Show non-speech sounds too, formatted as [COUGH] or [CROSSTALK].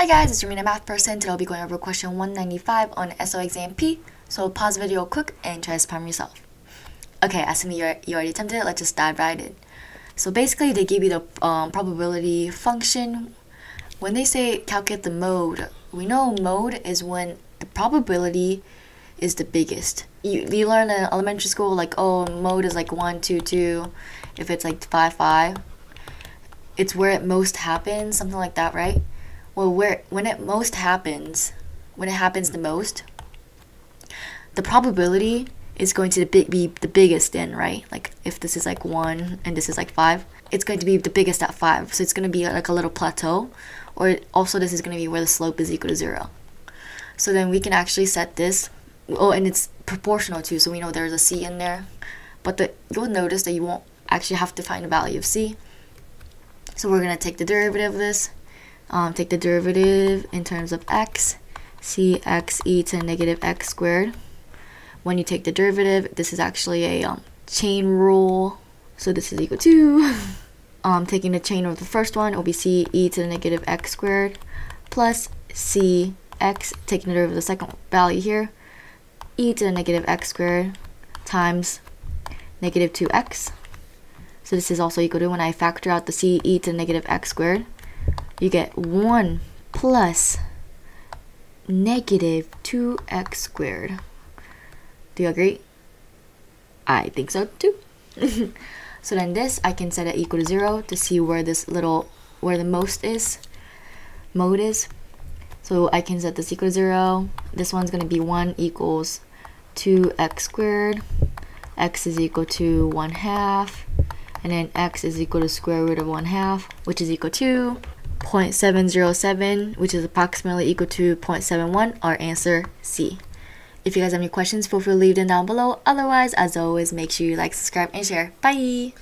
Hi guys, it's Rumi the Math Person. Today I'll be going over question 195 on SOA Exam P. So pause the video quick and try to spam yourself. Okay, assuming you you already attempted it, let's just dive right in. So basically, they give you the um, probability function. When they say calculate the mode, we know mode is when the probability is the biggest. You, you learn in elementary school like, oh, mode is like 1, 2, 2. If it's like 5, 5. It's where it most happens, something like that, right? Well, where when it most happens, when it happens the most, the probability is going to be the biggest in, right? Like if this is like 1 and this is like 5, it's going to be the biggest at 5. So it's going to be like a little plateau. Or also this is going to be where the slope is equal to 0. So then we can actually set this. Oh, and it's proportional too. So we know there's a c in there. But the, you'll notice that you won't actually have to find a value of c. So we're going to take the derivative of this. Um, take the derivative in terms of x. cx e to negative x squared when you take the derivative, this is actually a um, chain rule. So this is equal to, [LAUGHS] um, taking the chain of the first one, will be c e to the negative x squared plus c x, taking the derivative of the second value here, e to the negative x squared times negative 2x. So this is also equal to, when I factor out the c e to the negative x squared, you get 1 plus negative 2x squared. Do you agree? I think so too. [LAUGHS] so then this, I can set it equal to 0 to see where this little, where the most is, mode is. So I can set this equal to 0. This one's going to be 1 equals 2x squared. x is equal to 1 half. And then x is equal to square root of 1 half, which is equal to 0.707, which is approximately equal to 0.71, our answer C. If you guys have any questions, feel free to leave them down below. Otherwise, as always, make sure you like, subscribe, and share. Bye!